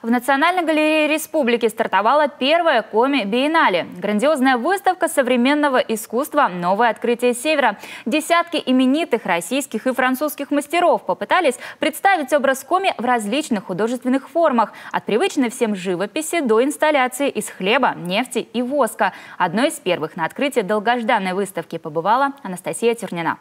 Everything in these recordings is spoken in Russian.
В Национальной галерее республики стартовала первая Коми-биеннале. Грандиозная выставка современного искусства «Новое открытие Севера». Десятки именитых российских и французских мастеров попытались представить образ Коми в различных художественных формах. От привычной всем живописи до инсталляции из хлеба, нефти и воска. Одной из первых на открытии долгожданной выставки побывала Анастасия Тернина.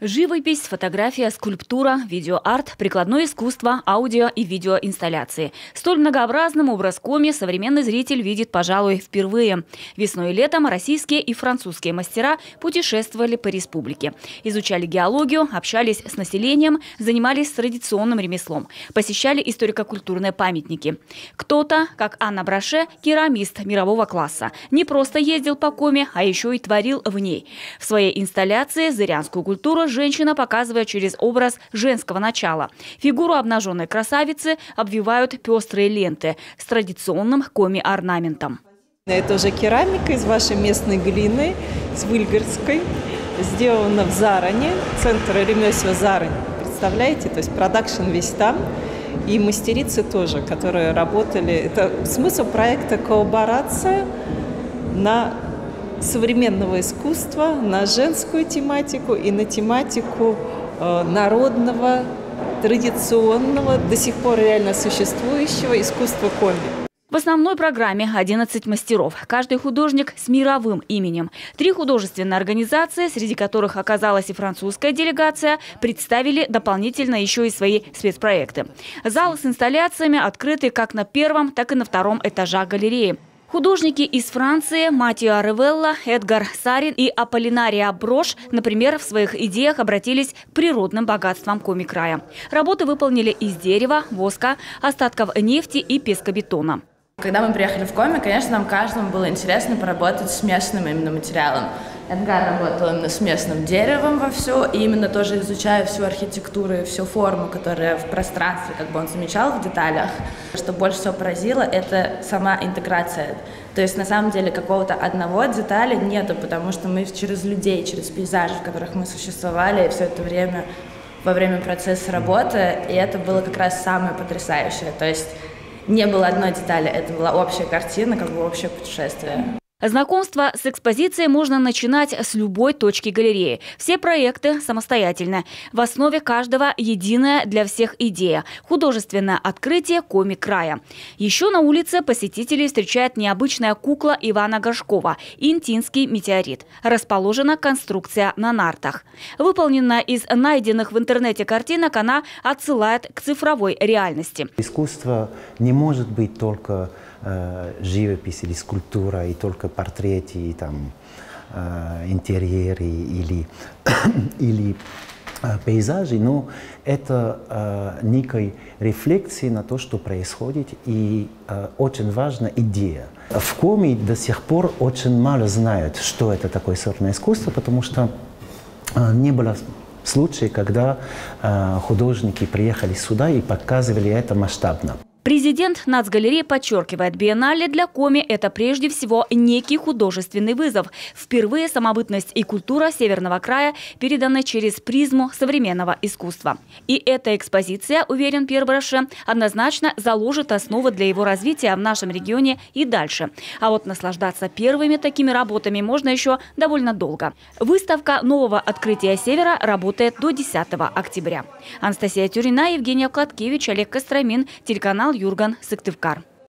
Живопись, фотография, скульптура, видеоарт, прикладное искусство, аудио и видеоинсталляции. Столь многообразным образ коми современный зритель видит, пожалуй, впервые. Весной и летом российские и французские мастера путешествовали по республике. Изучали геологию, общались с населением, занимались традиционным ремеслом, посещали историко-культурные памятники. Кто-то, как Анна Браше, керамист мирового класса, не просто ездил по коме, а еще и творил в ней. В своей инсталляции «Зырянскую культуру» женщина показывает через образ женского начала. Фигуру обнаженной красавицы обвивают пестрые ленты с традиционным коми-орнаментом. Это уже керамика из вашей местной глины, с Выльгарской, сделана в Заране, центр ремесла Зарань. Представляете? То есть продакшн весь там. И мастерицы тоже, которые работали. Это смысл проекта коллаборация на современного искусства на женскую тематику и на тематику э, народного, традиционного, до сих пор реально существующего искусства коми. В основной программе 11 мастеров. Каждый художник с мировым именем. Три художественные организации, среди которых оказалась и французская делегация, представили дополнительно еще и свои спецпроекты. Зал с инсталляциями открыты как на первом, так и на втором этажах галереи. Художники из Франции Матио Ревелла, Эдгар Сарин и Аполлинария Брош, например, в своих идеях обратились к природным богатствам Коми-края. Работы выполнили из дерева, воска, остатков нефти и пескобетона. Когда мы приехали в Коми, конечно, нам каждому было интересно поработать с местным именно материалом. Работал именно с местным деревом во все, и именно тоже изучая всю архитектуру и всю форму, которая в пространстве, как бы он замечал в деталях. Что больше всего поразило, это сама интеграция. То есть на самом деле какого-то одного детали нету, потому что мы через людей, через пейзажи, в которых мы существовали все это время во время процесса работы, и это было как раз самое потрясающее. То есть не было одной детали, это была общая картина, как бы общее путешествие. Знакомство с экспозицией можно начинать с любой точки галереи. Все проекты самостоятельны. В основе каждого единая для всех идея – художественное открытие коми-края. Еще на улице посетителей встречает необычная кукла Ивана Горшкова – интинский метеорит. Расположена конструкция на нартах. Выполненная из найденных в интернете картинок, она отсылает к цифровой реальности. Искусство не может быть только э, живопись или скульптура, и только портреты, там э, интерьеры или, или э, пейзажи, но это э, некой рефлексии на то, что происходит, и э, очень важна идея. В Коми до сих пор очень мало знают, что это такое сорное искусство, потому что э, не было случая, когда э, художники приехали сюда и показывали это масштабно. Президент Нацгалереи подчеркивает, биеннале для Коми – это прежде всего некий художественный вызов. Впервые самобытность и культура Северного края переданы через призму современного искусства. И эта экспозиция, уверен Пьер Браше, однозначно заложит основы для его развития в нашем регионе и дальше. А вот наслаждаться первыми такими работами можно еще довольно долго. Выставка нового открытия Севера работает до 10 октября. Анастасия Тюрина, Евгения Кладкевич, Олег Костромин, телеканал Юрган Сыктывкар.